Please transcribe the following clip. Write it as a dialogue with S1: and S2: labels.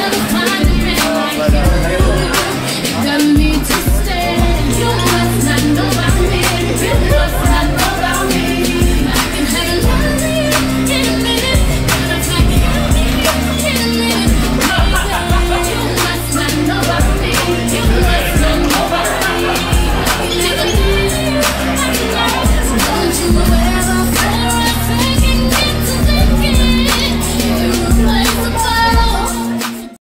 S1: never find